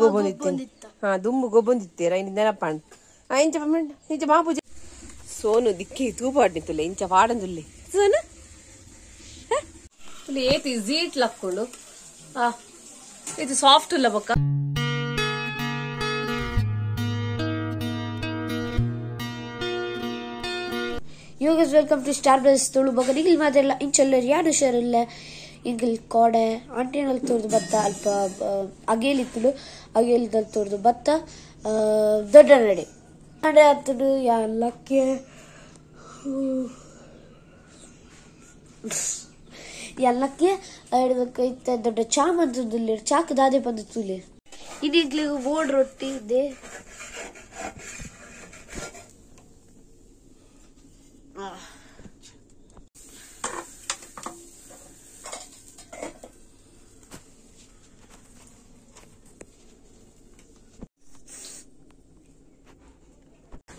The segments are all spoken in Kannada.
ಗೊಬ್ಬೊಂದಿತ್ತೆ ಹಾ ದುಂಬು ಗೊಬ್ಬೊಂದಿತ್ತೀರ ಇನ್ನು ನೆನಪಾಣ್. ಆ, ಇಂಚ ಇಂಚ ಮಾಪೂಜೆ ಸೋನು ದಿಕ್ಕಿ ತೂಪಾಡ್ನಿತ್ತುಲೆ ಇಂಚ ಪಾಡಂದುಲ್ಲೆ ಸೋನು? ಏತಿ ಜೀಟ್ ಲಕ್ಕೊಂಡು. ಆ ಇದು ಸಾಫ್ಟ್ ಇಲ್ಲ ಬಕ್ಕ. ಯೋಗಸ್ guys welcome to star brothers Tulu ಬಗ ನಿಗಿಲ್ ಮಾತೆಲ್ಲ ಇಂಚಲ್ಲ ಯಾರು ಹುಷಾರಿಲ್ಲ ಈಗಲ್ ಕೋಡೆ ಆಂಟಿನಲ್ಲಿ ತೋರಿದು ಬತ್ತ ಅಲ್ಪ ಅಗೇಲಿತ್ತುಡು ಅಗೇಲಿದಲ್ಲಿ ತೋರ್ದು ಭತ್ತ ದೊಡ್ಡ ನಡೆ ನಡೆ ಹತ್ತಡು ಎಲ್ಲಕ್ಕೆ ಎಲ್ಲಕ್ಕೆ ಇತ್ತ ದೊಡ್ಡ ಚಾ ಮಂತದಲ್ಲಿ ಚಾಕ್ ದಾದೆ ಬಂದು ತುಲಿ. ಇದೀಗ್ಲಿಗೂ ಓಡ್ ರೊಟ್ಟಿ ಇದೆ.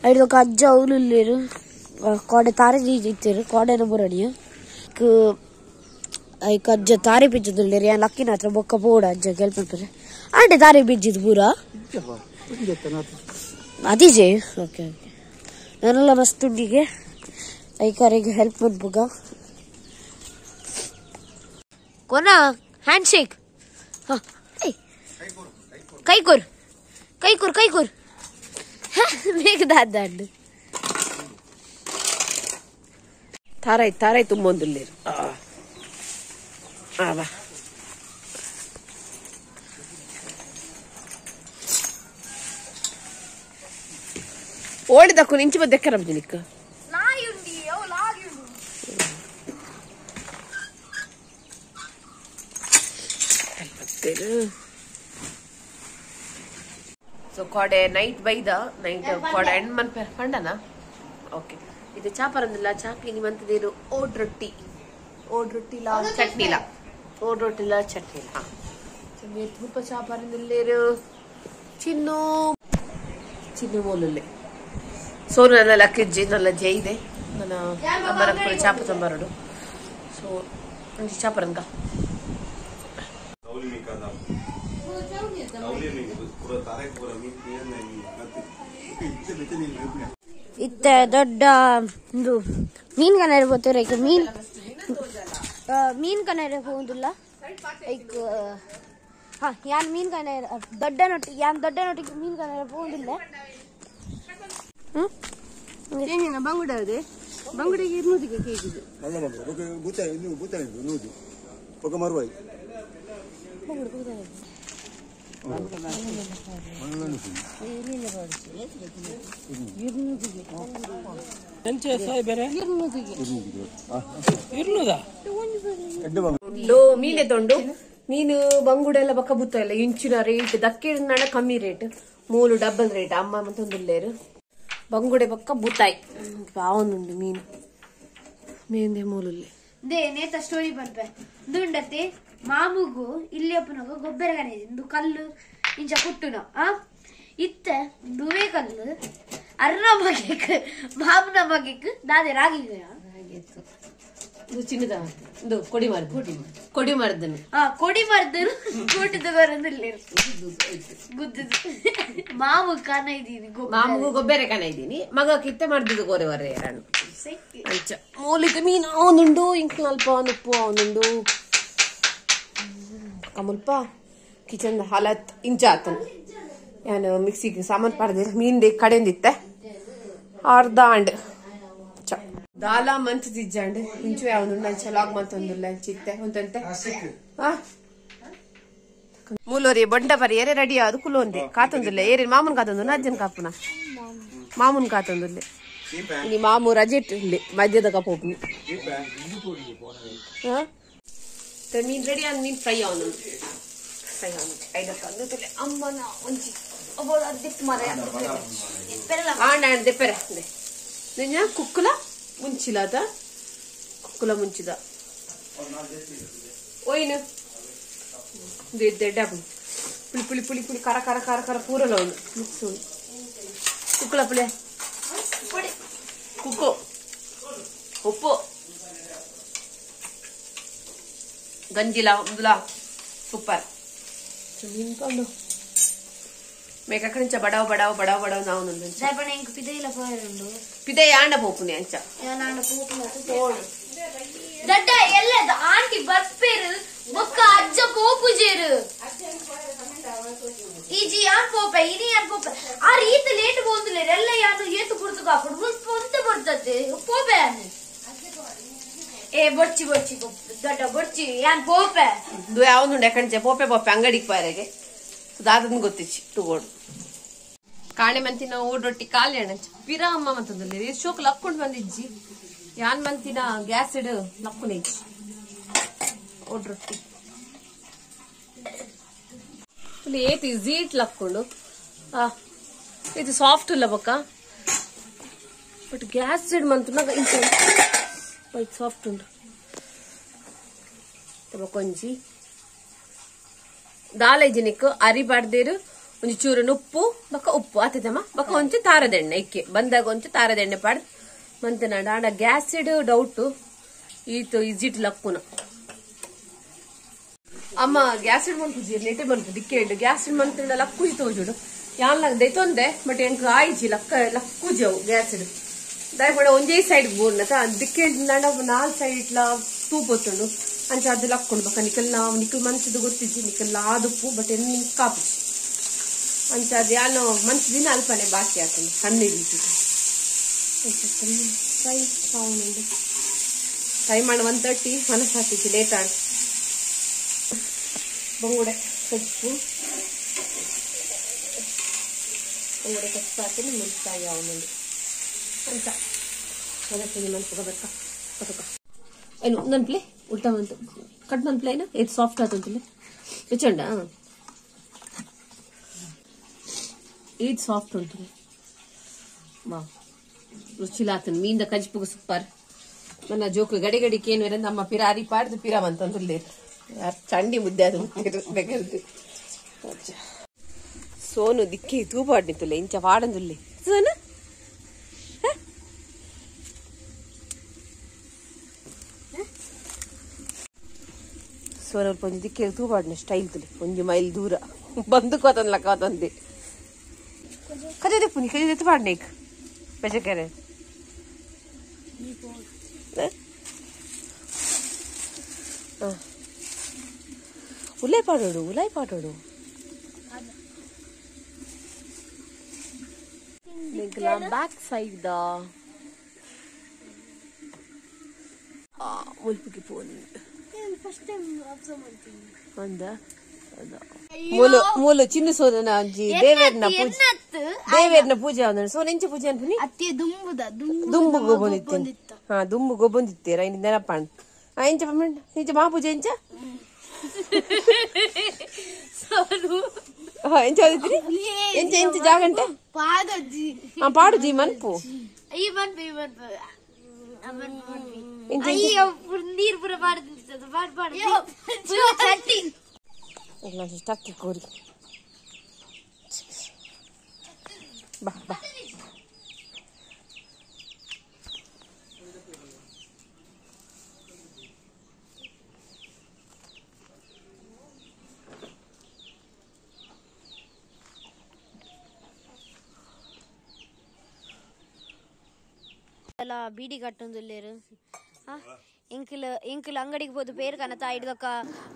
ಐದು ఒక అజ్జ అవులు లేరు కోడ తారే ఇచ్చారు కోడ బురని ಐಕ ಅಜ್ಜ ತಾರೆ ಬಿಜ್ಜದು లేరు లక్కిన ಹತ್ರ ಬೊಕ್ಕ ಬೋಡ ಅಜ್ಜ ಗೆಲ್ಪಂತಾರೆ అంటే తారే బిజ్జిది ಪೂರ ಅದಿಜೆ ಓಕೆ ಓಕೆ ನಾನೆಲ್ಲ ಮಸ್ತ್ ಉಂಡಿಗೆ ಐಕಾರಿಗೆ ಹೆಲ್ಪ್ ಮಾಡ್ಬೋಗ ಕೊನ ಹ್ಯಾಂಡ್ ಶೇಕ್ ಕೈ ಕೊರ್ ಕೈ ಕೊರ್ ಕೈ ಕೊರ್ ಬೇಗ ದಾದ್ದಾಂಡು ತಾರಾಯ್ ತಾರಾಯ್ ತುಂಬೊಂದುಲ್ಲೇರು ಆ ಆ ಬಾ ಓಡಿದಕ್ಕು ನಿಂಚಿ ಬದ್ದೆಕ್ಕರ ನಿಕ್ಕ ಸೊ ಕೊಡೆ ನೈಟ್ ಬೈದ ನೈಟ್ ಕೊಡೆ ಎಂಡ್ ಮನ್ ಪಂಡನ ಓಕೆ ಇದು ಚಾಪರಂದಿಲ್ಲ ಚಾಪಿ ನಿಮ್ಮಂತದೇನು ಓಡ್ ರೊಟ್ಟಿ. ಓಡ್ ರೊಟ್ಟಿಲ ಚಟ್ನಿಲ ಓಡ್ ರೊಟ್ಟಿಲ ಚಟ್ನಿಲ ಹಾ. ತುಪ್ಪ ಚಾಪರಂದಿಲ್ಲೇರು ಚಿನ್ನು ಚಿನ್ನು ಮೂಲುಲ್ಲೆ ಸೊ ನನ್ನ ಲಕ್ಕಿಜ್ಜಿ ನನ್ನ ಜೈ ಇದೆ. ನನ್ನ ಅಮ್ಮನ ಕೂಡ ಚಾಪ ತಂಬರಡು ಸೊ ಚಾಪರಂಗ ಇತ್ತ ದೊಡ್ಡ ಒಂದು ಮೀನ್ ಕನ ಇರ್ಬೋದು ಈಗ ಮೀನ್. ಮೀನ್ ಕನ ಹೋಗುದಿಲ್ಲ ಈಗ ಹಾ ಯಾನ್ ಮೀನ್ ಕನ್ನಡ ದೊಡ್ಡ ನೋಟಿ ಯಾನ್ ದೊಡ್ಡ ನೊಟ್ಟಿಗೆ ಮೀನ್ ಕನ ಹೋಗುದಿಲ್ಲ ಏನಿನ ಬಂಗುಡ ಅದೇ ಬಂಗುಡಿಗೆ ಇರ್ನೂದಿಗೆ ini buta ini ಮೀನೆ ತೊಂಡು ಮೀನು ಬಂಗುಡ ಎಲ್ಲ ಬಕ್ಕ ಬುತ್ತ ಇಲ್ಲ ಇಂಚಿನ ರೇಟ್ ದಕ್ಕೆ ಕಮ್ಮಿ ರೇಟ್ ಮೂಲು ಡಬಲ್ ರೇಟ್ ಅಮ್ಮ ತೊಂದುಲ್ಲೇರು ಬಂಗುಡೆ ಬಕ್ಕ ಬುತ್ತಾಯಿ ಬಾವೊಂದುಂಡು ಮೀನು ಮೇಂದೆ ಮೂಲುಲ್ಲೆ ದೇ ನೇತ ಸ್ಟೋರಿ ಬಂದ್ಪೆ ದುಂಡತೆ ಮಾಮುಗು ಇಲ್ಲಿ ಅಪ್ಪನಗ ಗೊಬ್ಬರ ಕನೆ ಇಂದು. ಕಲ್ಲು ಇಂಚ ಕುಟ್ಟುನ ಆ? ಇತ್ತ ದುವೆ ಕಲ್ಲು ಅರ್ನ ಮಗೆಕ್ ಮಾಮನ ಮಗೆಕ್ ದಾದೆ ರಾಗಿ ಚಿನ್ನದ ಇದು ಕೊಡಿ ಮರದ್ದು ಕೊಡಿ ಮರದನ್ನು ಆ ಕೊಡಿ ಮರ್ದು ಕೂಟದ ಬರೋದಿಲ್ಲ ಗುದ್ದದು. ಮಾವು ಕಾನ ಇದೀನಿ ಗೊಬ್ಬರ. ಮಾಮಗೂ ಗೊಬ್ಬರ ಕಣ ಇದ್ದೀನಿ. ಮಗ ಕಿತ್ತೆ ಮಾಡ್ದಿದ್ದು ಗೋರೆ ವರೆ ಎರಡು ಅಂಚ. ಮೂಲಿತ ಮೀನು ಅವನುಂಡು ಇಂಕ್ ಅಲ್ಪ ಉಪ್ಪು ಅವನುಂಡು. ಮುಲ್ಪ ಕಿಚನ್ ಹಾಲತ್ ಇಂಚ ಆತನು ನಾನು ಮಿಕ್ಸಿಗೆ ಸಾಮಾನು ಪಡೆದಿರ ಮೀನ್ ಕಡೆಂದಿತ್ತೆ ಅರ್ಧ ಅಂಡ್ ಚ ದಾಲ ಮಂತ್ ತಿಜ್ಜಂಡ್ ಇಂಚು ಯಾವ್ದು ಚಲಾಗ್ ಮಂತೊಂದುಲ್ಲ ಚಿತ್ತೆ ಒಂದಂತೆ ಮೂಲೋರಿ ಬೊಂಡ ಬರಿ ಏರೆ ರೆಡಿ ಆದು ಕುಲೊಂದೆ ಕಾತೊಂದಿಲ್ಲ ಏರಿ ಮಾಮೂನ್ ಕಾತೊಂದು ಅಜ್ಜನ್ ಕಾಪುನ ಮಾಮೂನ್ ಕಾತೊಂದುಲ್ಲೆ ಇನಿ ಮಾಮು ರಜೆ ಇಟ್ಟಿರ್ಲಿ ಮಧ್ಯದ ಕಪ್ಪು ಮೀನ್ ರೆಡಿ ಆದ ಮೀನ್ ಫ್ರೈ ಅವನು ಫ್ರೈ ಅವನು ಐದಕ್ಕ ಅಂದುತ್ತಲೆ ಅಮ್ಮನ ಒಂಚಿ ಒಬ್ಬಳು ಅದ್ದಿತ್ತು ಮರ ಆಂಡ ಆಂಡ ದೆಪ್ಪೆರೆ ನಿನ್ನ ಕುಕ್ಕುಲ ಮುಂಚಿಲ ಅದ ಕುಕ್ಕುಲ ಮುಂಚಿದ ಒಯ್ನು ಡಬ್ಬು ಪುಳಿ ಪುಳಿ ಪುಳಿ ಪುಳಿ ಕರ ಕರ ಕರ ಕರ ಪೂರಲ ಒಂದು ಮಿಕ್ಸ್ ಉಂಡು ಕುಕ್ಕುಲ ಪುಳೆ ಕುಕ್ಕು ಉಪ್ಪು गंजी लाव लाव ಸೂಪರ್ ನಿಂತ್ಕೊಂಡು ಮೇಕಕಣಂಚ ಬಡಾವ್ ಬಡಾವ್ ಬಡಾವ್ ಬಡಾವ್ ನಾವು ನಂದು ದಯಪಣ ಹೆಂಗ್ ಪಿದೆ ಇಲ್ಲ ಪೋಯಂಡು ಪಿದೆ ಯಾಂಡ ಪೋಪುನಿ ಅಂಚ ಯಾಂಡ ಪೋಪುನಿ ತೋಳು ದಡ್ಡ ಎಲ್ಲ ಆಂಟಿ ಬರ್ಪೇರು ಬೊಕ್ಕ ಅಜ್ಜ ಪೋಪುಜೇರು ಈಜಿ ಯಾನ್ ಪೋಪ ಇನಿ ಯಾನ್ ಪೋಪ ಆ ರೀತಿ ಲೇಟ್ ಬೋಂದುಲೆ ಎಲ್ಲ ಯಾನು ಏತು ಕುರ್ತು ಕಾಪುಡು ಮುಂದೆ ಬರ್ತದೆ ಪೋಪೆ ಯಾನು ಏ ಬೊಚ್ಚಿ ಬೊಚ್ಚಿ ಪೋಪ ഞാൻ പോപ്പേ ഇത് ആവുന്നുണ്ട് എക്കണിച്ച ಪೋಪೆ പോപ്പೆ ಅಂಗಡಿಗೆ ಪಾರೆಗೆ ಸುಧಾದನ್ ಗೊತ್ತಿಚ್ಚಿ ತಗೋಡು. ಕಾಣೆ ಮಂತಿನ ಓಡೊಟ್ಟಿ ಕಾಲಿ ಅಣ್ಣ ಪಿರ ಅಮ್ಮ ಮಂತದಲ್ಲಿ ಶೋಕ್ ಲಕ್ಕೊಂಡು ಬಂದಿಜ್ಜಿ. ಯಾನ್ ಮಂತಿನ ಗ್ಯಾಸ್ ಇಡು ಲಕ್ಕುನೇಜ್ಜಿ ಓಡ್ರೊಟ್ಟಿ ಏತಿ ಜೀಟ್ ಲಕ್ಕೊಂಡು. ಇದು ಸಾಫ್ಟ್ ಇಲ್ಲ ಬಟ್ ಗ್ಯಾಸ್ ಇಡ್ ಮಂತ ಇಂತ ಸಾಫ್ಟ್ ಉಂಟು. ಉಂಡು కొంచి ಅರಿ ಅರಿಬಾರ್ದೇರು ಒಂಜಿ ಚೂರನ್ ಉಪ್ಪು ಬಕ್ಕ ಉಪ್ಪು ಆತದಮ್ಮ ಬಕ್ಕ ಒಂಚು ತಾರದೆಣ್ಣೆ ಇಕ್ಕೆ. ಬಂದಾಗ ಒಂಚು ತಾರದೆಣ್ಣೆ ಪಾಡ್. ಮಂತೆ ನಾಡ ಗ್ಯಾಸಿಡ್ ಗ್ಯಾಸ್ ಇಡ್ ಡೌಟ್, ಈತು ಇಜಿಟ್ ಲಕ್ಕುನ. ಅಮ್ಮ, ಗ್ಯಾಸಿಡ್ ಇಡ್ ಜೀರ್, ಲೇಟೆ ಮಂತು, ದಿಕ್ಕೆ ಇಡು ಗ್ಯಾಸ್ ಇಡ್ ಮಂತ್ರ ಲಕ್ಕು ತೋಜುಡು ಯಾನ್ ಲಗ್ ದೈತೊಂದೆ ಬಟ್ ಎಂಕ್ ಆಯ್ಜಿ ಲಕ್ಕ, ಲಕ್ಕು ಜವು ಗ್ಯಾಸ್ ಇಡು ದಯಪಡ ಒಂದೇ ಸೈಡ್ ಬೋರ್ನತ, ದಿಕ್ಕೆ ನಡ ನಾಲ್ ಸೈಡ್ ಇಟ್ಲ ತೂಪೊತ್ತುಂಡು. ಅಂಚ ಅದು ಲಕ್ಕೊಂಡು ಬಕ್ಕ ನಿಕಲ್ ನಾವು ನಿಕಲ್ ಮಂಚದು ಗೊತ್ತಿಜ್ಜಿ ನಿಕಲ್ ಆದುಪ್ಪು ಬಟ್ ಎನ್ ಕಾಪು ಅಂಚ ಅದು ಯಾನು ಮಂಚ ದಿನ ಅಲ್ಪನೆ ಬಾಕಿ ಆಗ್ತದೆ ಸಣ್ಣ ಹಿಡಿತು ಫ್ರೈ ಸಾವುಂಡು ಫ್ರೈ ಮಾಡಿ ಒನ್ ತರ್ಟಿ ಮನಸ್ಸು ಹಾಕಿಚ್ಚಿ ಲೇಟ್ ಆಗಿ ಬಂಗುಡೆ ಸೊಪ್ಪು ಬಂಗುಡೆ ಕಪ್ಪು ಹಾಕಿ ಮೆಣಸಾಗಿ ಅವನಲ್ಲಿ. ಅಂತ. ಅದಕ್ಕೆ ಬದಕ ಬದಕ. ಏನು ನನ್ನ ಪ್ಲೇ ಉಲ್ಟಾ ಬಂತು. ಕಟ್ ನನ್ನ ಪ್ಲೇನ ಇದು ಸಾಫ್ಟ್ ಆತಂತಿಲ್ಲ ರುಚಂಡ ಇದು ಸಾಫ್ಟ್ ಉಂಟು? ಬಾ ರುಚಿಲಾತನ್ ಮೀಂದ ಕಜ್ಪುಗ ಸೂಪರ್ ನನ್ನ ಜೋಕು ಗಡಿ ಗಡಿಗೆ ಏನು ಇರಂದ ಅಮ್ಮ ಪಿರ ಅರಿ ಪಾಡ್ದು ಪಿರ ಬಂತಂದುಲ್ಲೇ ಯಾರು ಚಂಡಿ ಮುದ್ದೆ ಅದು ಬೇಕಂತ ಸೋನು ದಿಕ್ಕಿ ತೂಪಾಡ್ನಿತ್ತುಲೆ. ಇಂಚ ಪಾಡಂದುಲ್ಲೆ ಸೋನು? ಸೋನಲ್ ಪೊಂಜಿ ದಿಕ್ಕೆ ತೂಪಾಡ್ನ ಸ್ಟೈಲ್ ತುಲೆ. ಒಂಜಿ ಮೈಲ್ ದೂರ. ಬಂದು ಕೋತನ್ಲ ಕೋತಂದೆ. ಕಜದೆ ಪುನಿ ಕಜದೆ ತೂಪಾಡ್ನೆ ಈಗ. ಬೆಜಕೆರೆ ಉಲೈ ಪಾಡೋಡು ಉಲೈ ಪಾಡೋಡು. ಬ್ಯಾಕ್ ಸೈಡ್ ದ ಮುಲ್ಪಿಗೆ ಪೋನ್ ಅಂದ ಅದ ಮೂಲು ಮೂಲು ಚಿನ್ನ ಸೋದನ ಅಂಜಿ ದೇವೇರ್ನ ಪೂಜೆ ದೇವೇರ್ನ ಪೂಜೆ ಅವನ ಸೋನ ಎಂಚ ಪೂಜೆ ಅನ್ಪನಿ ಅತ್ತಿ ದುಂಬುದ ದುಂಬು ದುಂಬು ಗೊಬ್ಬೊಂದಿತ್ತೆ ಹಾ ದುಂಬು ಗೊಬ್ಬೊಂದಿತ್ತೀರ ಇನ್ನು ನೆನಪ ಆ ಎಂಚ ಪಮ್ಮಂಡ್ ನಿಜ ಮಾ ಪೂಜೆ ಎಂಚ ಹಾ ಎಂಚ ಓದಿತ್ರಿ ಎಂಚ ಎಂಚ ಜಾಗಂಟೆ ಪಾದಜ್ಜಿ ಹಾ ಪಾಡು ಜಿ ಮನ್ಪು ಈ ಮನ್ಪು ಈ ಮನ್ಪು ಎಂಚ ಅಯ್ಯೋ ನೀರ್ ಪುರ ಪಾಡ್ದು ಪಾಡ್ ಪಾಡ್ ಚಟ್ಟಿ ಇಲ್ಲ ಸ್ಟಕ್ಕಿ ಕೋರಿ ಬಾ ಬಾ ಎಲ್ಲ ಬೀಡಿ ಕಟ್ಟೊಂದುಲ್ಲೇರು ಇಂಕಿಲ್ ಇಂಕಿಲ್ ಅಂಗಡಿಗೆ ಹೋದು ಪೇರು ಕನತ ಹಿಡ್ದಕ್ಕ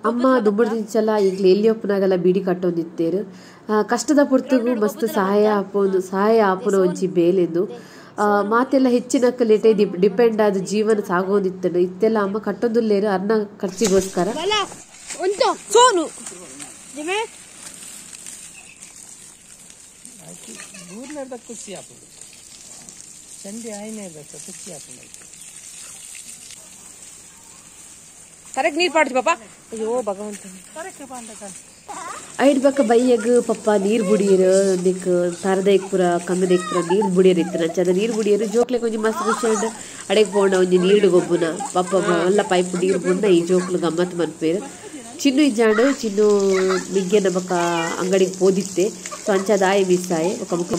ಅಮ್ಮ ದುಂಬುಡ್ದಿಂಚಲ ಈಗಲೇ ಎಲ್ಲಿ ಒಪ್ಪನಾಗಲ್ಲ ಬೀಡಿ ಕಟ್ಟೊಂದಿತ್ತೇರು ಆ, ಕಷ್ಟದ ಪುರ್ತುಗು ಮಸ್ತ್ ಸಹಾಯ ಆಪೋದು ಸಹಾಯ ಆಪುನ ಒಂಜಿ ಬೇಲೆಂದು ಆ, ಮಾತೆಲ್ಲ ಹೆಚ್ಚಿನಕ್ಕ ಕಲಿಟೆ ಡಿಪೆಂಡ್ ಆದ ಜೀವನ ಸಾಗೋದಿತ್ತನು ಇತ್ತೆಲ್ಲ ಅಮ್ಮ ಕಟ್ಟೊಂದುಲ್ಲೇರು ಅನ್ನ ಖರ್ಚಿಗೋಸ್ಕರ. ಸೋನು. ಊರ್ನರ್ದ ಖುಷಿ ಆಪುಂಡು ಸಂಜೆ ಆಯ್ನೆ ಇರ್ಬೇಕು ಖುಷಿ ಆಪುಂಡು ಕರೆಕ್ಟ್ ನೀರು ಪಾಡ್ತಿ ಪಾಪ. ಅಯ್ಯೋ, ಭಗವಂತ. ಐಡ್ ಬಕ್ಕ ಬೈಯಾಗ ಪಪ್ಪ ನೀರು ಬುಡಿಯರು ನಿಕ್ ತರದೈಕ್ ಪುರ ನೀರು ಬುಡಿಯರು ಇತ್ತು ಚಂದ ನೀರು ಬುಡಿಯರು, ಜೋಕ್ಲೆ ಒಂಜಿ ಮಸ್ತ್ ಖುಷಿ ಅಂಡ್ ಅಡೆಗ್ ಪೋಣ ಒಂಜಿ ನೀರು ಗೊಬ್ಬುನ ಪಪ್ಪ ಎಲ್ಲ ಪೈಪ್ ನೀರು ಬುಂದ ಈ ಜೋಕ್ಲು ಗಮ್ಮತ್ ಮನ್ಪೇರು. ಚಿನ್ನು ಇಜ್ಜಾಂಡು, ಚಿನ್ನು ಮಿಗ್ಗೆನ ನಮಕ ಅಂಗಡಿಗೆ ಪೋದಿತ್ತೆ. ಸೊ ಅಂಚದಾಯ ಮಿಸ್ಸಾಯೆ. ಬೊಕ ಮುಖ